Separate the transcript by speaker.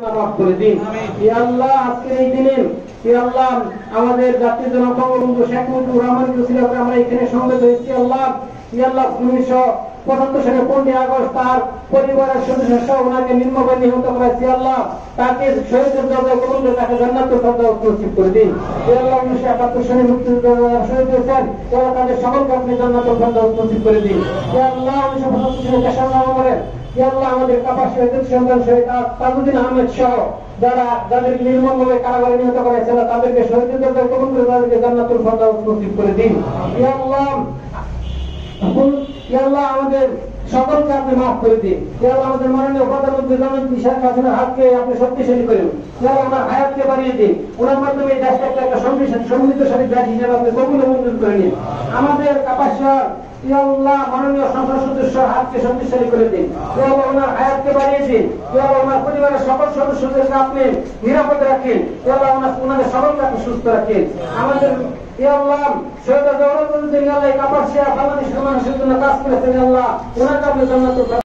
Speaker 1: গুনাহ মাফ করে দিন। আল্লাহ আজকের এই দিনে আল্লাহ আমাদের জাতীয় জনক বঙ্গবন্ধু শেখ মুজিবুর রহমানের ছিল আমরা এখানে সমবেত হয়েছি। আল্লাহ ইয়া আল্লাহ উনিশশো পঁচাত্তর সালে পনেরোই আগস্ট তার পরিবারের সদস্য ওনাকে নিহত করেছি। আল্লাহ তাকে শহীদের তাকে জান্নাত শ্রদ্ধা নসিব করে দিন। আল্লাহ উনিশশো একাত্তর সালে মুক্তিযুদ্ধ শহীদ হয়েছেন আল্লাহ তাদের সকলকে আপনি জান্নাত শ্রদ্ধা নসিব করে দিন। আল্লাহ উনিশশো পঁচাত্তর সালে ইয়া আমাদের সন্তান আহমেদ সহ যারা নির্মমভাবে কারাগারে নিহত তাদেরকে করে তাদেরকে জান্নাতুল করে দিন। আমাদের সকলকে আপনি মাফ করে দিন। আমাদের মাননীয় প্রধানমন্ত্রী হাতকে আপনি শক্তিশালী করেন। হায়াতকে বাড়িয়ে দিন। ওনার মাধ্যমে দেশটাকে একটা সমৃদ্ধশালী দেশ হিসেবে আপনি কবুল মঞ্জুর করে নিন। আমাদের আল্লাহ মাননীয় সংসদ সদস্য হাতকে শক্তিশালী করে দিন। আল্লাহ ওনার হায়াতকে বাড়িয়ে দিন। আল্লাহ ওনার পরিবারের সকল সদস্যদেরকে আপনি নিরাপদে রাখেন। আল্লাহ ওনার ওনাদের সকলকে আপনি সুস্থ রাখেন। আমাদের আল্লাহ সৈয়দ আল্লাহ কাপাসিয়া বাংলাদেশের মানুষের জন্য কাজ করেছেন আল্লাহ ওনাকে আপনি জান্নাতুল